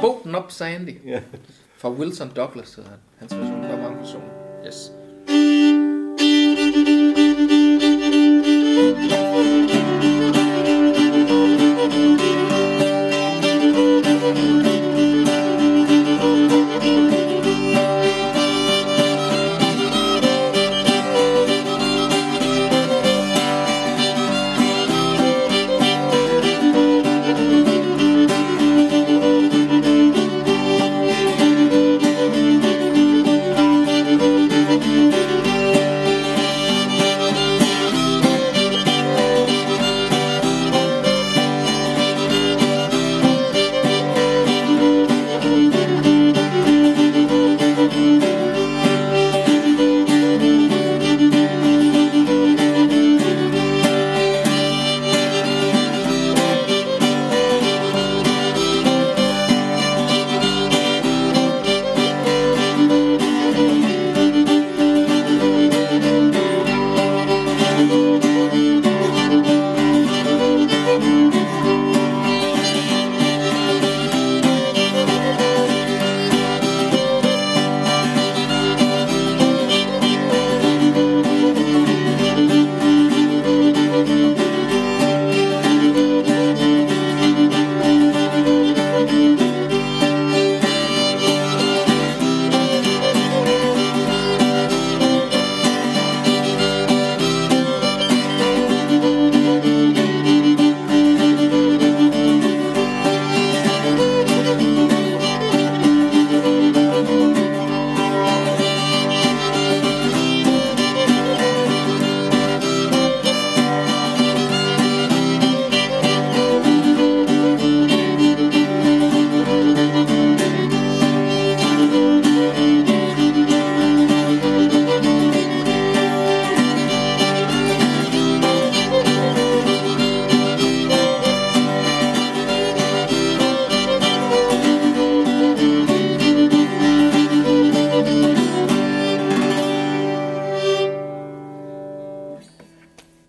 Boaten Up Sandy. Ja. Fra Wilson Douglas hedder han. Hans version. Der var mange person. Yes.